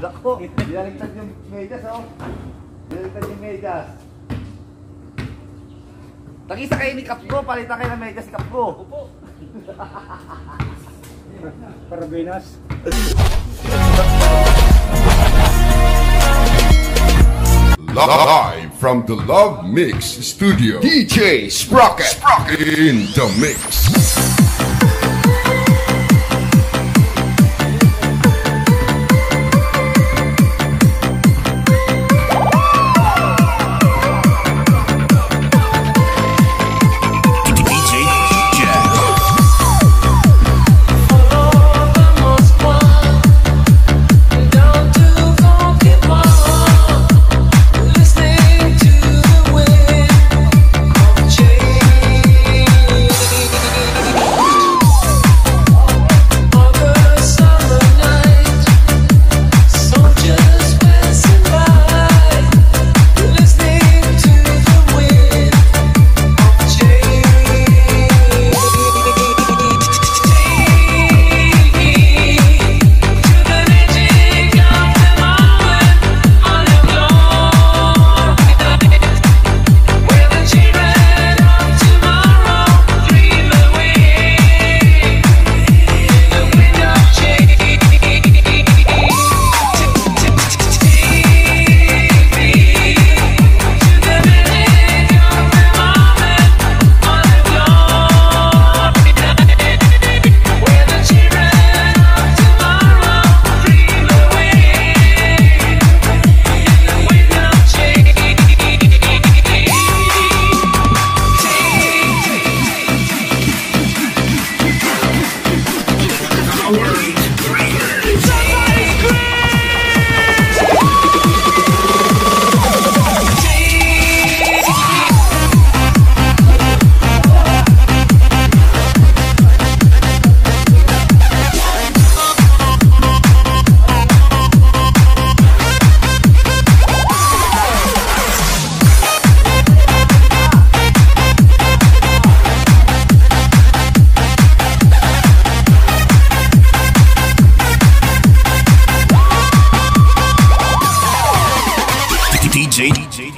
Lako, dinaligtad yung medyas, oh. Dinaligtad yung medyas. Tagisa kayo ni Kapgo, palitan kayo ng medyas si Kapgo. Opo. Parabenas. Live from the Love Mix Studio, DJ Sprocket, Sprocket in the mix.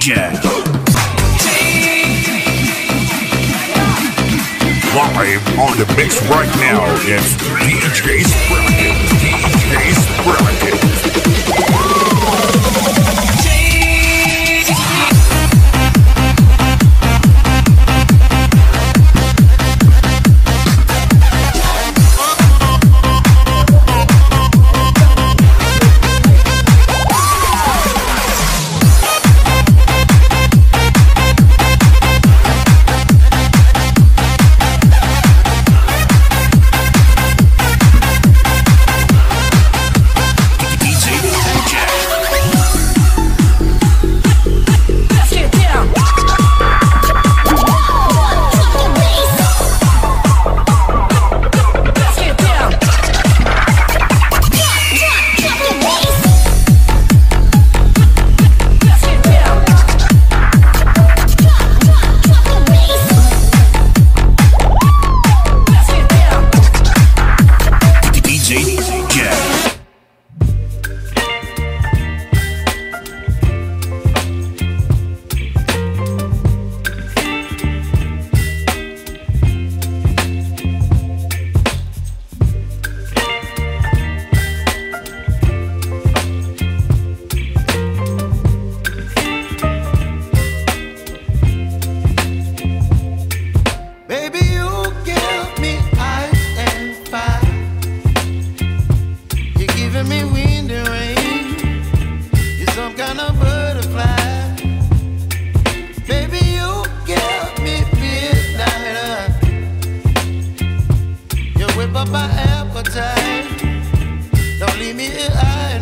Jack. Live on the mix right now, it's DJ Sprocket, DJ Sprocket. side.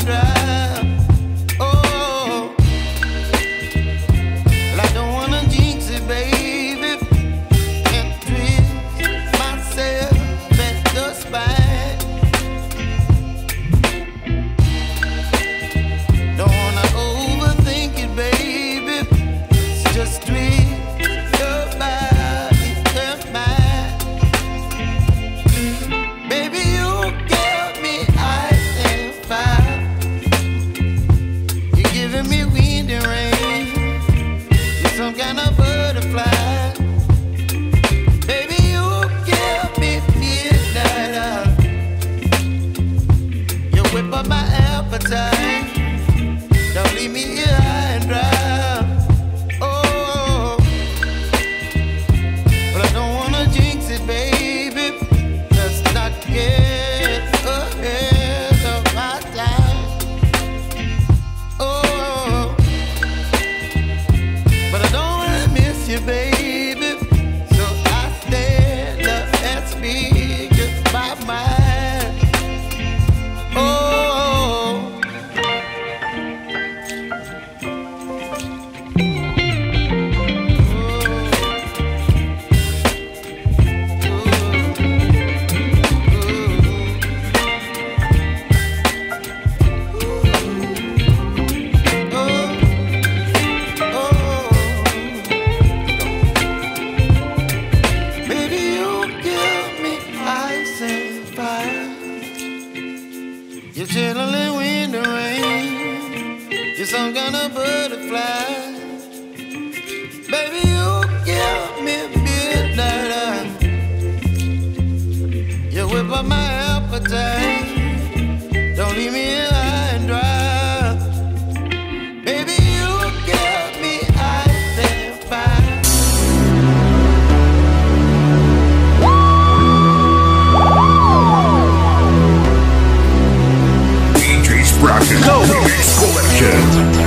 You're chilling when the rain. You're some kind of butterfly. Baby, you give me midnight. You whip up my appetite. Soul Collection.